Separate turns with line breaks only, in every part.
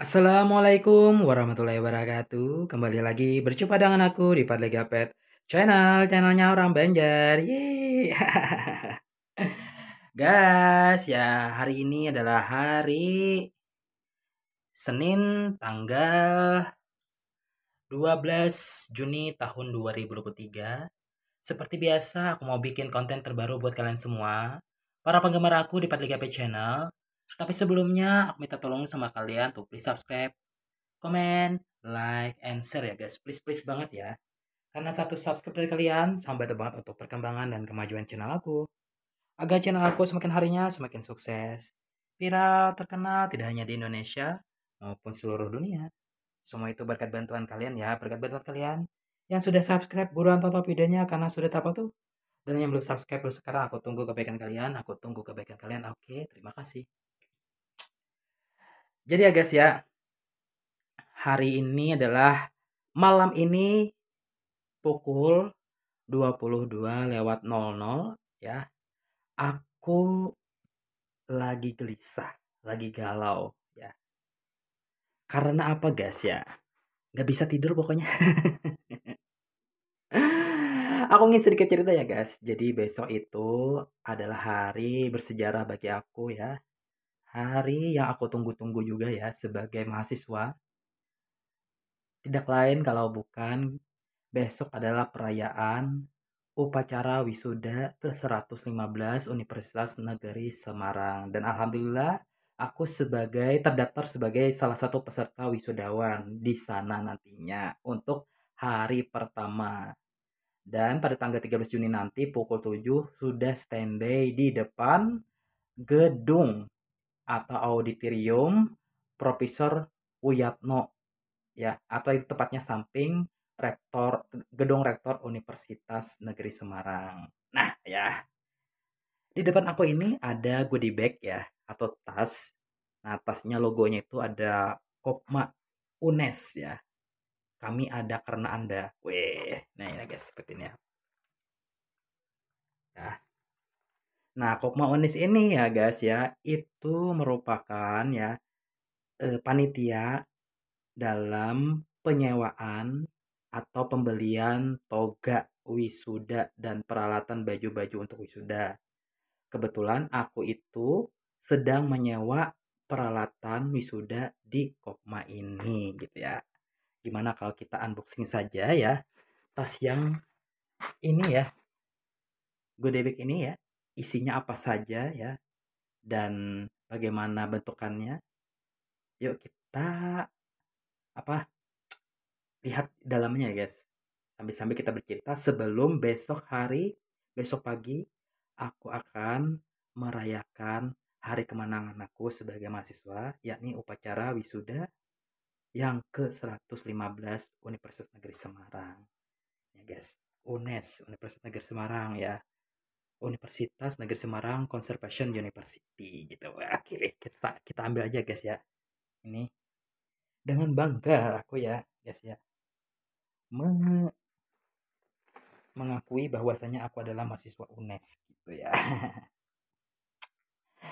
Assalamualaikum warahmatullahi wabarakatuh. Kembali lagi berjumpa dengan aku di Padlega Pet Channel, channelnya orang Banjar. Yeay. Guys, ya hari ini adalah hari Senin tanggal 12 Juni tahun 2023. Seperti biasa, aku mau bikin konten terbaru buat kalian semua. Para penggemar aku di Padlega Pet Channel, tapi sebelumnya aku minta tolong sama kalian tuh please subscribe, komen, like, and share ya guys. Please please banget ya. Karena satu subscribe dari kalian sampai banget untuk perkembangan dan kemajuan channel aku. Agar channel aku semakin harinya semakin sukses. Viral, terkenal tidak hanya di Indonesia maupun seluruh dunia. Semua itu berkat bantuan kalian ya, berkat bantuan kalian. Yang sudah subscribe buruan tonton videonya karena sudah apa tuh? Dan yang belum subscribe sekarang aku tunggu kebaikan kalian, aku tunggu kebaikan kalian. Oke, terima kasih. Jadi ya guys ya, hari ini adalah malam ini pukul 22 lewat 00 ya. Aku lagi gelisah, lagi galau ya. Karena apa guys ya? Gak bisa tidur pokoknya. aku ingin sedikit cerita ya guys. Jadi besok itu adalah hari bersejarah bagi aku ya hari yang aku tunggu-tunggu juga ya sebagai mahasiswa. Tidak lain kalau bukan besok adalah perayaan upacara wisuda ke-115 Universitas Negeri Semarang. Dan alhamdulillah aku sebagai terdaftar sebagai salah satu peserta wisudawan di sana nantinya untuk hari pertama. Dan pada tanggal 13 Juni nanti pukul 7 sudah standby di depan gedung atau auditorium Profesor Wiyatno ya atau itu tepatnya samping rektor gedung rektor Universitas Negeri Semarang. Nah, ya. Di depan aku ini ada goodie bag ya atau tas. Nah, tasnya logonya itu ada Kopma UNES ya. Kami ada karena Anda. Weh, nah ya guys seperti ini ya. Nah, Nah, Kopma Unis ini ya guys ya, itu merupakan ya eh, panitia dalam penyewaan atau pembelian toga wisuda dan peralatan baju-baju untuk wisuda. Kebetulan aku itu sedang menyewa peralatan wisuda di Kopma ini gitu ya. Gimana kalau kita unboxing saja ya tas yang ini ya. Godebek ini ya isinya apa saja ya dan bagaimana bentukannya. Yuk kita apa lihat dalamnya ya guys. Sambil-sambil kita bercerita sebelum besok hari, besok pagi aku akan merayakan hari kemenangan aku sebagai mahasiswa yakni upacara wisuda yang ke-115 Universitas Negeri Semarang. Ya guys, UNES Universitas Negeri Semarang ya. Universitas Negeri Semarang Conservation University gitu. Oke, kita kita ambil aja guys ya. Ini dengan bangga aku ya, guys ya. Me mengakui bahwasanya aku adalah mahasiswa UNES gitu ya.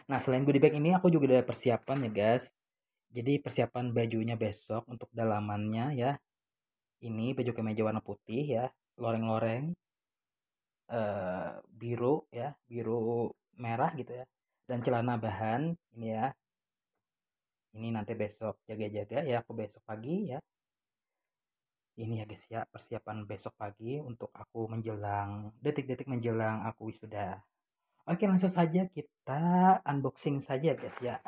nah, selain goodie bag ini aku juga ada persiapan ya, guys. Jadi persiapan bajunya besok untuk dalamannya ya. Ini baju kemeja warna putih ya, loreng-loreng uh, biru ya biru merah gitu ya dan celana bahan ini ya. Ini nanti besok jaga-jaga ya aku besok pagi ya. Ini ya guys ya persiapan besok pagi untuk aku menjelang detik-detik menjelang aku wisuda. Oke langsung saja kita unboxing saja guys ya.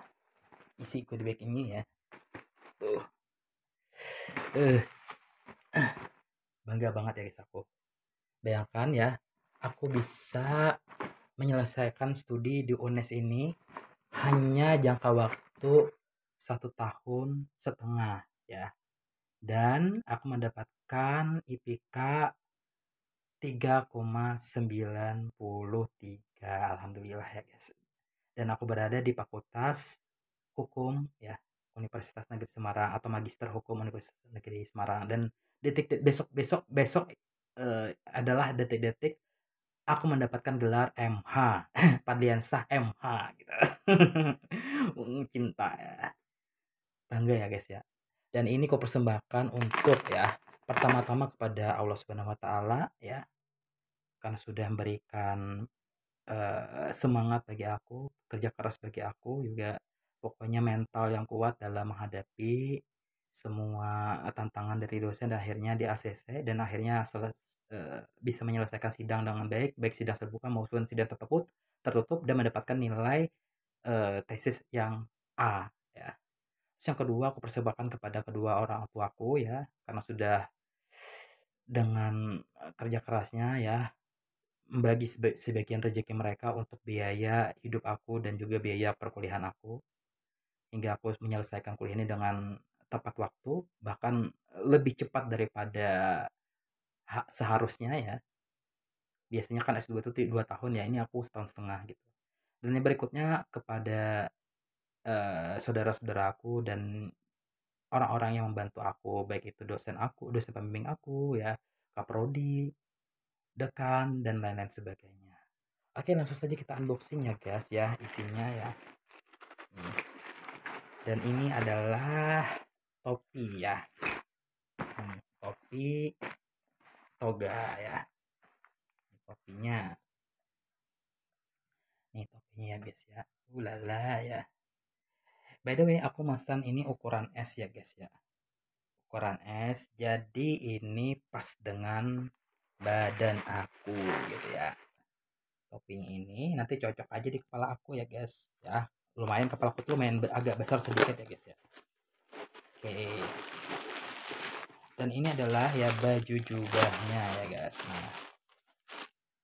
Isi goodie bag ini ya. Tuh. Uh. bangga banget ya guys aku. Bayangkan ya aku bisa menyelesaikan studi di UNES ini hanya jangka waktu satu tahun setengah ya. Dan aku mendapatkan IPK 3,93 Alhamdulillah ya guys. Dan aku berada di Fakultas Hukum ya Universitas Negeri Semarang atau Magister Hukum Universitas Negeri Semarang. Dan detik besok besok besok uh, adalah detik-detik aku mendapatkan gelar MH Padliansah MH gitu. Cinta ya. Bangga ya guys ya. Dan ini kau persembahkan untuk ya pertama-tama kepada Allah Subhanahu wa taala ya. Karena sudah memberikan uh, semangat bagi aku, kerja keras bagi aku juga. Pokoknya mental yang kuat dalam menghadapi semua tantangan dari dosen dan akhirnya di ACC dan akhirnya seles, uh, bisa menyelesaikan sidang dengan baik, baik sidang terbuka maupun sidang tertutup, tertutup dan mendapatkan nilai uh, tesis yang A ya. Terus yang kedua aku persembahkan kepada kedua orang tuaku ya karena sudah dengan kerja kerasnya ya membagi sebagian rezeki mereka untuk biaya hidup aku dan juga biaya perkuliahan aku hingga aku menyelesaikan kuliah ini dengan tepat waktu bahkan lebih cepat daripada seharusnya ya. Biasanya kan S2 itu dua tahun ya ini aku setahun setengah gitu. Dan yang berikutnya kepada uh, saudara-saudara aku dan orang-orang yang membantu aku baik itu dosen aku dosen pembimbing aku ya kaprodi dekan dan lain-lain sebagainya. Oke langsung saja kita unboxing ya guys ya isinya ya. Hmm. dan ini adalah topi ya. Hmm, topi toga ya. Ini topinya nih topinya ya guys ya. Ulala ya. By the way aku memesan ini ukuran S ya guys ya. Ukuran S jadi ini pas dengan badan aku gitu ya. Topping ini nanti cocok aja di kepala aku ya guys ya. Lumayan kepala aku tuh main agak besar sedikit ya guys ya oke. Dan ini adalah ya baju jubahnya ya guys. Nah.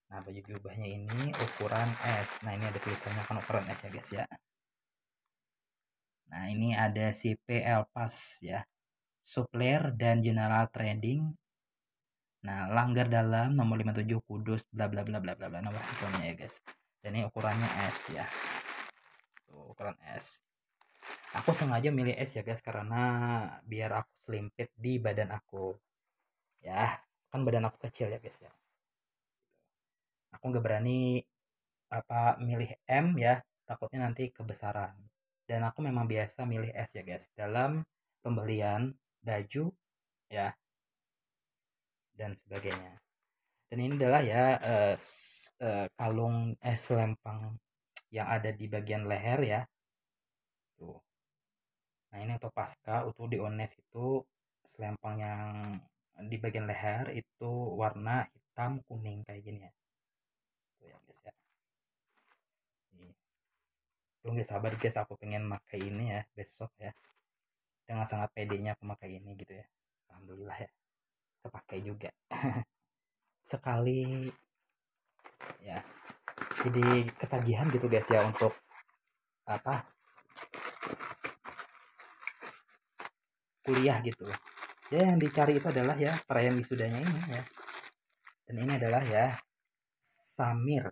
Nah baju jubahnya ini ukuran S. Nah ini ada tulisannya kan ukuran S ya guys ya. Nah ini ada CPL Pass ya. Supplier dan general trading. Nah, langgar dalam nomor 57 Kudus bla bla bla bla bla bla nomor handphonenya ya guys. Dan ini ukurannya S ya. Tuh, ukuran S. Aku sengaja milih S ya guys karena biar aku selimpit di badan aku. Ya, kan badan aku kecil ya guys ya. Aku nggak berani apa milih M ya, takutnya nanti kebesaran. Dan aku memang biasa milih S ya guys dalam pembelian baju ya dan sebagainya dan ini adalah ya uh, uh, kalung eh selempang yang ada di bagian leher ya tuh nah ini untuk pasca untuk di ones itu selempang yang di bagian leher itu warna hitam kuning kayak gini ya. Tuh ya guys ya. Tunggu sabar guys aku pengen pakai ini ya besok ya. Dengan sangat pedenya aku pakai ini gitu ya. Alhamdulillah ya. Kepakai juga. Sekali ya jadi ketagihan gitu guys ya untuk apa kuliah gitu ya yang dicari itu adalah ya perayaan wisudanya ini ya. Dan ini adalah ya samir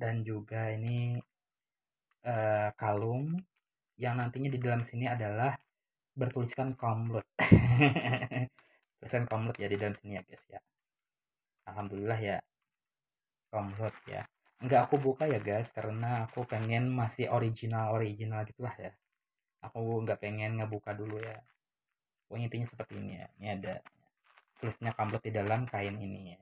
dan juga ini uh, kalung yang nantinya di dalam sini adalah bertuliskan komlut persen komlet ya di dalam sini ya guys ya. Alhamdulillah ya komlet ya enggak aku buka ya guys karena aku pengen masih original original gitulah ya. Aku nggak pengen ngebuka dulu ya. Pokoknya intinya seperti ini ya. Ini ada tulisnya komlet di dalam kain ini ya.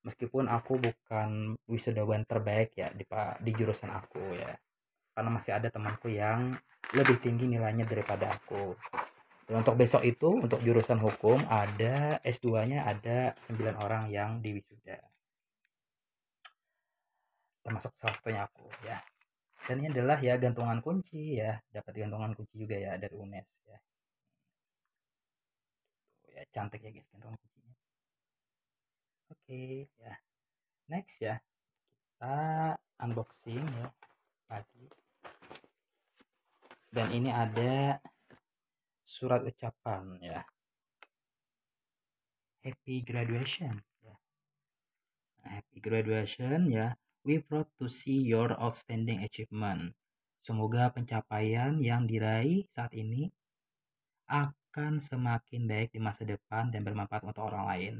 Meskipun aku bukan wisudawan terbaik ya di di jurusan aku ya. Karena masih ada temanku yang lebih tinggi nilainya daripada aku. Dan untuk besok itu untuk jurusan hukum ada S2-nya ada 9 orang yang diwisuda. Termasuk salah satunya aku ya. Dan ini adalah ya gantungan kunci ya, dapat gantungan kunci juga ya dari UNES ya. Ya cantik ya guys gantungan kuncinya. Oke ya. Next ya. Kita unboxing ya lagi. Dan ini ada surat ucapan ya happy graduation ya happy graduation ya we proud to see your outstanding achievement. Semoga pencapaian yang diraih saat ini akan semakin baik di masa depan dan bermanfaat untuk orang lain.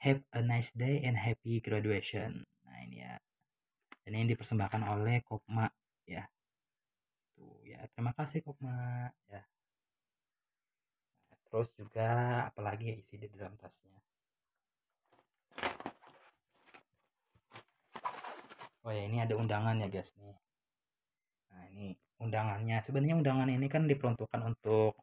Have a nice day and happy graduation. Nah ini ya. Dan ini dipersembahkan oleh Kopma ya. Tuh ya. Terima kasih Kopma ya. Terus juga apalagi ya isi di dalam tasnya oh ya ini ada undangan ya guys nih. Nah ini undangannya. Sebenarnya undangan ini kan diperuntukkan untuk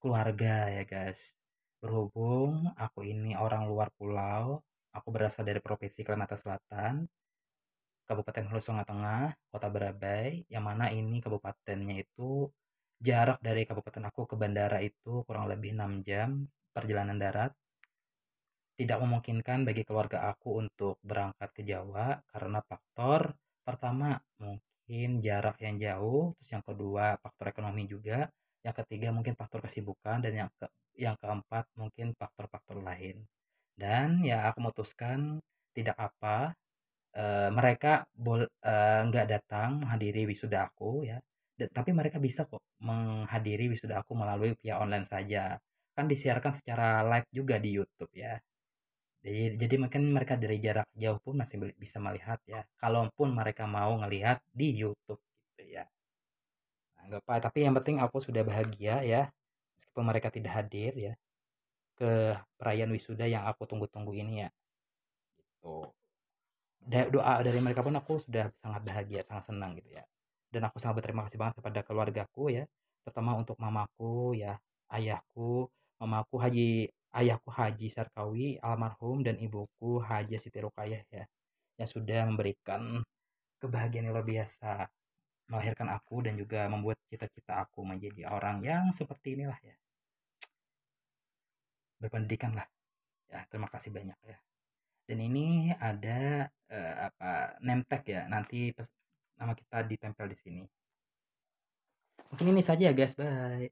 keluarga ya guys. Berhubung aku ini orang luar pulau aku berasal dari provinsi Kalimantan Selatan Kabupaten Hulu Sungai Tengah, Kota Barabai, yang mana ini kabupatennya itu jarak dari kabupaten aku ke bandara itu kurang lebih 6 jam perjalanan darat. Tidak memungkinkan bagi keluarga aku untuk berangkat ke Jawa karena faktor pertama mungkin jarak yang jauh, terus yang kedua faktor ekonomi juga, yang ketiga mungkin faktor kesibukan dan yang ke yang keempat mungkin faktor-faktor lain. Dan ya aku memutuskan tidak apa uh, mereka bol uh, nggak datang menghadiri wisuda aku ya, tapi mereka bisa kok menghadiri wisuda aku melalui via online saja. Kan disiarkan secara live juga di YouTube ya. Jadi jadi mungkin mereka dari jarak jauh pun masih bisa melihat ya, kalaupun mereka mau ngelihat di YouTube gitu ya. Nah, nggak apa, tapi yang penting aku sudah bahagia ya, meskipun mereka tidak hadir ya, ke perayaan wisuda yang aku tunggu-tunggu ini ya, gitu doa dari mereka pun aku sudah sangat bahagia, sangat senang gitu ya. Dan aku sangat berterima kasih banget kepada keluargaku ya, terutama untuk mamaku ya, ayahku, mamaku Haji ayahku Haji Sarkawi almarhum dan ibuku Haji Siti Rukayah ya, yang sudah memberikan kebahagiaan yang luar biasa melahirkan aku dan juga membuat cita-cita aku menjadi orang yang seperti inilah ya. Berpendidikan lah. Ya, terima kasih banyak ya dan ini ada uh, apa name ya nanti nama kita ditempel di sini mungkin ini saja ya guys bye